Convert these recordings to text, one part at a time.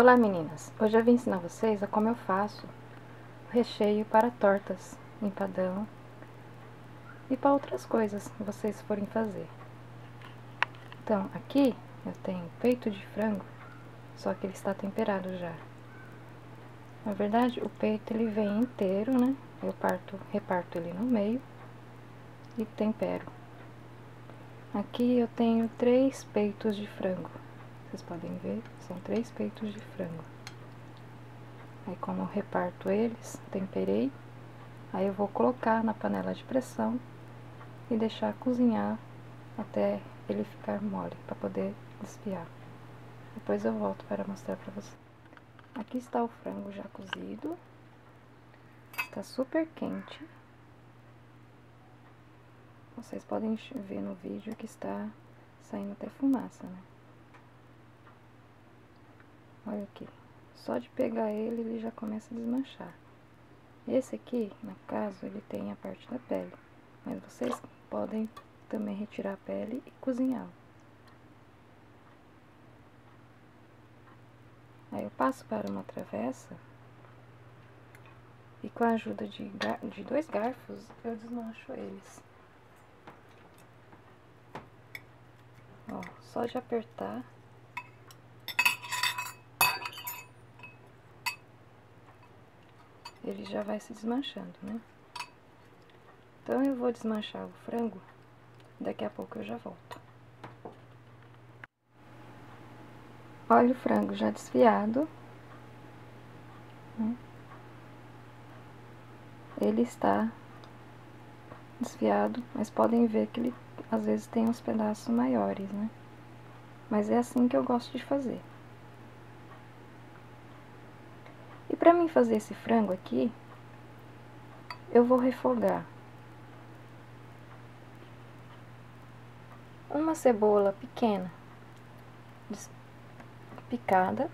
Olá meninas, hoje eu vim ensinar vocês a como eu faço o recheio para tortas, empadão e para outras coisas que vocês forem fazer. Então, aqui eu tenho peito de frango, só que ele está temperado já. Na verdade, o peito ele vem inteiro, né? Eu parto, reparto ele no meio e tempero. Aqui eu tenho três peitos de frango. Vocês podem ver, são três peitos de frango. Aí como eu reparto eles, temperei, aí eu vou colocar na panela de pressão e deixar cozinhar até ele ficar mole, para poder desfiar. Depois eu volto para mostrar para vocês. Aqui está o frango já cozido. Está super quente. Vocês podem ver no vídeo que está saindo até fumaça, né? Olha aqui. Só de pegar ele, ele já começa a desmanchar. Esse aqui, no caso, ele tem a parte da pele. Mas vocês podem também retirar a pele e cozinhá-lo. Aí eu passo para uma travessa e com a ajuda de, de dois garfos eu desmancho eles. Ó, só de apertar ele já vai se desmanchando, né? Então, eu vou desmanchar o frango, daqui a pouco eu já volto. Olha o frango já desfiado. Né? Ele está desfiado, mas podem ver que ele às vezes tem uns pedaços maiores, né? Mas é assim que eu gosto de fazer. Para mim fazer esse frango aqui, eu vou refogar uma cebola pequena, picada,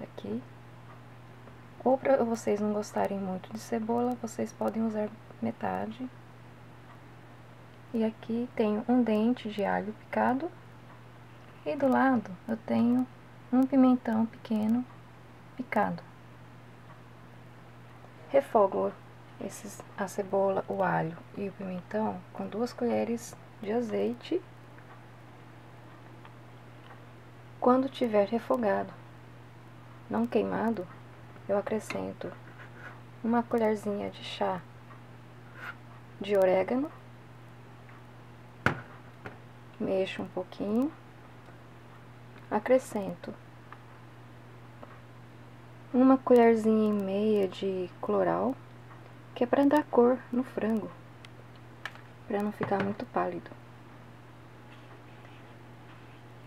aqui. Ou para vocês não gostarem muito de cebola, vocês podem usar metade. E aqui tenho um dente de alho picado. E do lado eu tenho um pimentão pequeno picado. Refogo esses, a cebola, o alho e o pimentão com duas colheres de azeite. Quando tiver refogado, não queimado, eu acrescento uma colherzinha de chá de orégano, mexo um pouquinho, acrescento uma colherzinha e meia de cloral, que é para dar cor no frango, para não ficar muito pálido.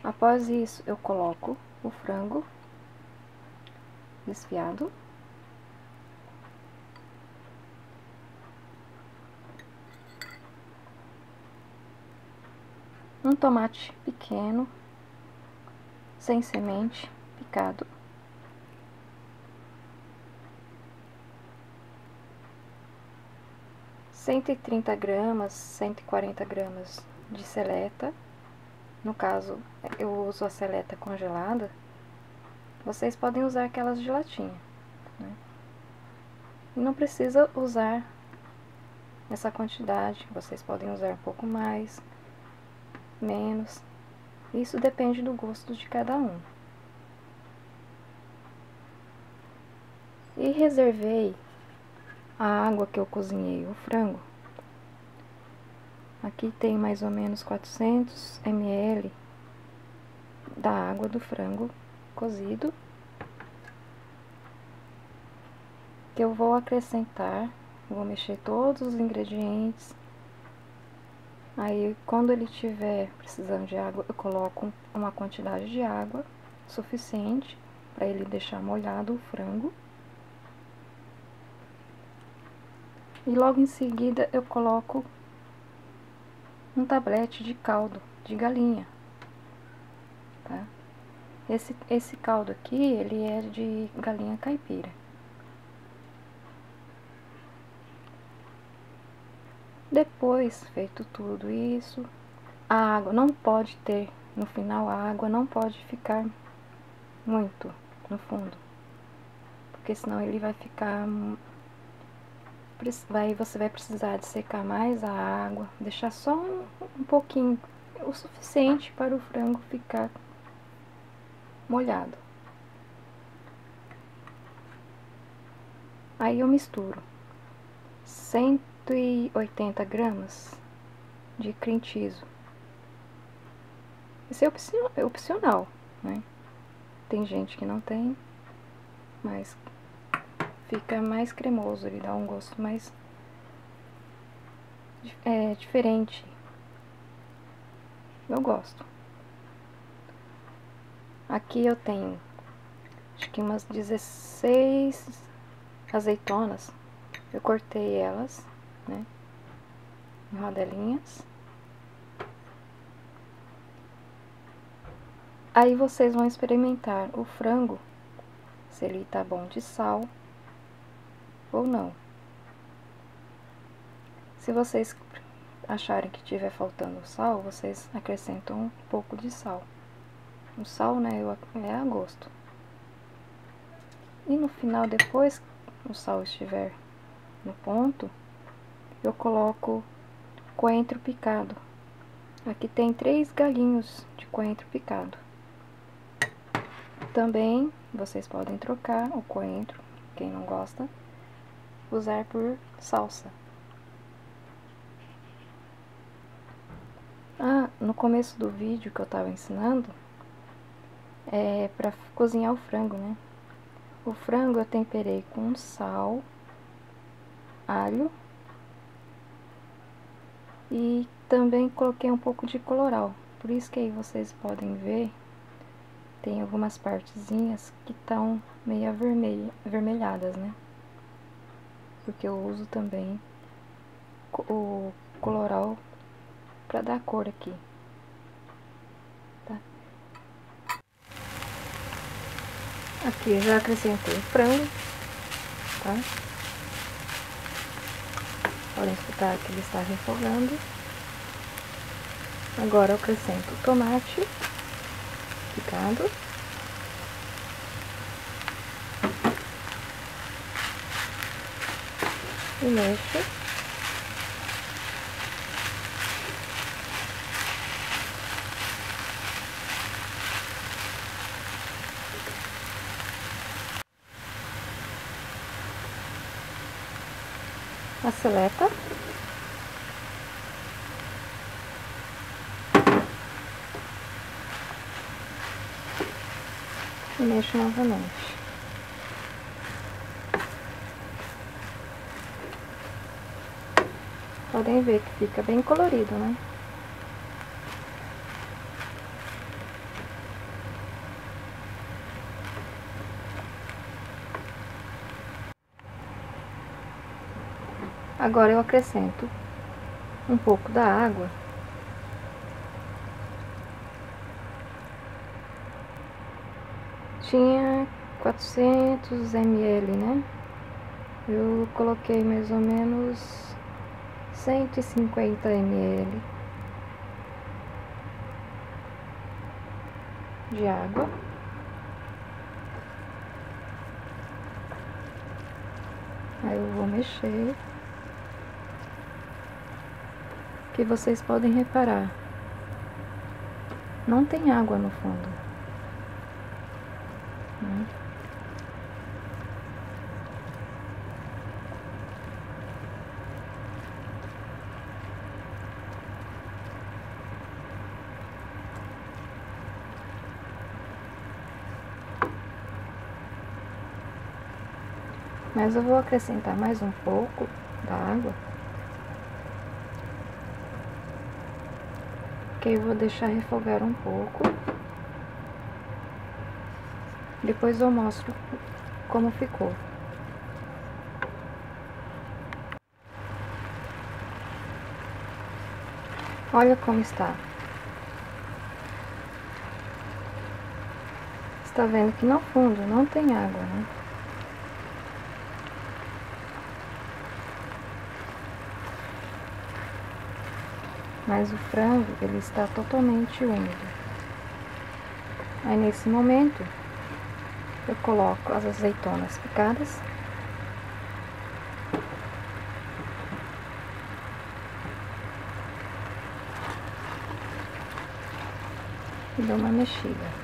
Após isso, eu coloco o frango desfiado. Um tomate pequeno, sem semente, picado. 130 gramas, 140 gramas de seleta. No caso, eu uso a seleta congelada. Vocês podem usar aquelas de latinha. Né? Não precisa usar essa quantidade. Vocês podem usar um pouco mais, menos. Isso depende do gosto de cada um. E reservei a água que eu cozinhei o frango. Aqui tem mais ou menos 400 ml da água do frango cozido. Que eu vou acrescentar, vou mexer todos os ingredientes. Aí, quando ele tiver precisando de água, eu coloco uma quantidade de água suficiente para ele deixar molhado o frango. E logo em seguida eu coloco um tablete de caldo de galinha, tá? Esse, esse caldo aqui, ele é de galinha caipira. Depois, feito tudo isso, a água não pode ter, no final a água não pode ficar muito no fundo. Porque senão ele vai ficar vai, você vai precisar de secar mais a água, deixar só um, um pouquinho, o suficiente para o frango ficar molhado. Aí eu misturo 180 gramas de cheese. Isso é opcional, né? Tem gente que não tem, mas fica mais cremoso, ele dá um gosto mais é, diferente. Eu gosto. Aqui eu tenho acho que umas 16 azeitonas. Eu cortei elas, né? Em rodelinhas. Aí vocês vão experimentar o frango, se ele tá bom de sal ou não. Se vocês acharem que tiver faltando sal, vocês acrescentam um pouco de sal. O sal, né, é a gosto. E no final, depois o sal estiver no ponto, eu coloco coentro picado. Aqui tem três galinhos de coentro picado. Também vocês podem trocar o coentro, quem não gosta, usar por salsa. Ah, no começo do vídeo que eu tava ensinando, é para cozinhar o frango, né? O frango eu temperei com sal, alho e também coloquei um pouco de coloral. Por isso que aí vocês podem ver, tem algumas partezinhas que estão meio avermelhadas, né? Porque eu uso também o coloral para dar cor aqui. Tá? Aqui eu já acrescentei o frango, tá? Podem escutar que ele está refogando. Agora eu acrescento o tomate picado. E mexe. Aceleta. E mexo novamente. Podem ver que fica bem colorido, né? Agora eu acrescento um pouco da água. Tinha 400 ml, né? Eu coloquei mais ou menos 150 ml de água. Aí eu vou mexer. Que vocês podem reparar. Não tem água no fundo. Né? Mas eu vou acrescentar mais um pouco da água. Que eu vou deixar refogar um pouco. Depois eu mostro como ficou. Olha como está. Está vendo que no fundo não tem água, né? Mas o frango ele está totalmente úmido. Aí nesse momento eu coloco as azeitonas picadas. E dou uma mexida.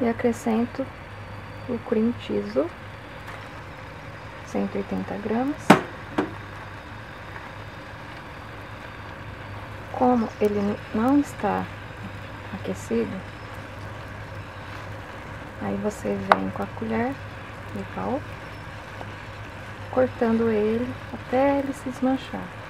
E acrescento o cream cheese, 180 gramas. Como ele não está aquecido, aí você vem com a colher de pau, cortando ele até ele se desmanchar.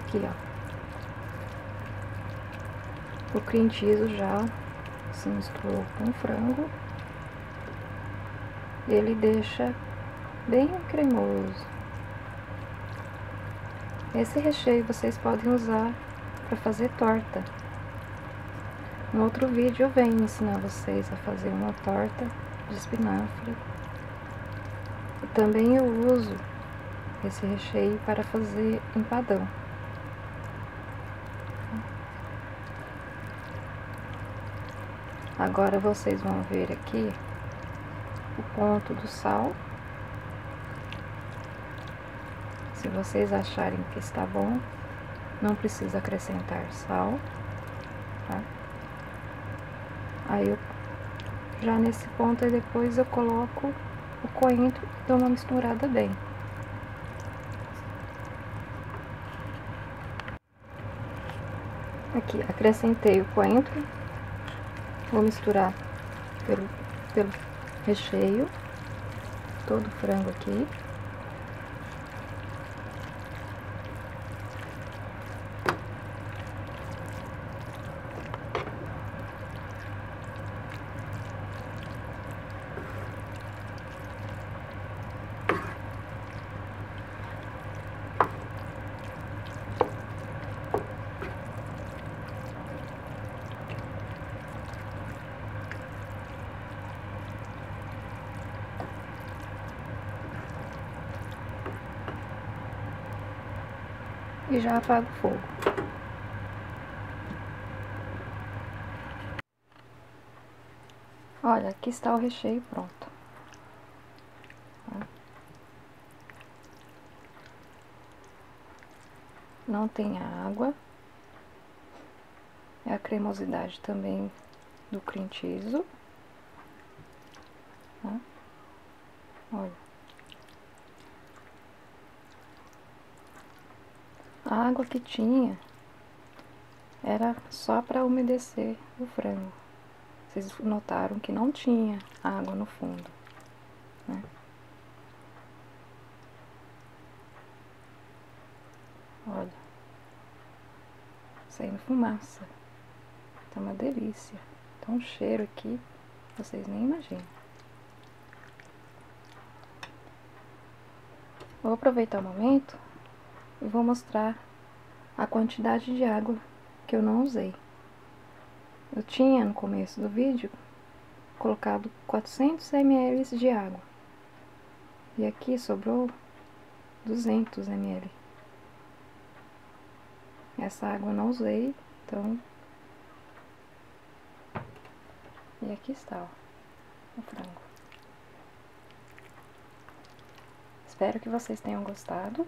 Aqui, ó. O cream cheese já se misturou com o frango. Ele deixa bem cremoso. Esse recheio vocês podem usar para fazer torta. No outro vídeo eu venho ensinar vocês a fazer uma torta de espinafre. Também eu uso esse recheio para fazer empadão. Agora vocês vão ver aqui o ponto do sal. Se vocês acharem que está bom, não precisa acrescentar sal, tá? Aí eu, já nesse ponto aí depois eu coloco o coentro e dou uma misturada bem. Aqui, acrescentei o coentro Vou misturar pelo, pelo recheio, todo o frango aqui. E já apago o fogo. Olha, aqui está o recheio pronto. Não tem água. É a cremosidade também do cream cheese. Olha. A água que tinha era só para umedecer o frango. Vocês notaram que não tinha água no fundo, né? Olha, saindo fumaça. Tá uma delícia. Tá um cheiro aqui, vocês nem imaginam. Vou aproveitar o momento e vou mostrar a quantidade de água que eu não usei. Eu tinha no começo do vídeo colocado 400 ml de água. E aqui sobrou 200 ml. Essa água eu não usei, então... E aqui está, ó, o frango. Espero que vocês tenham gostado.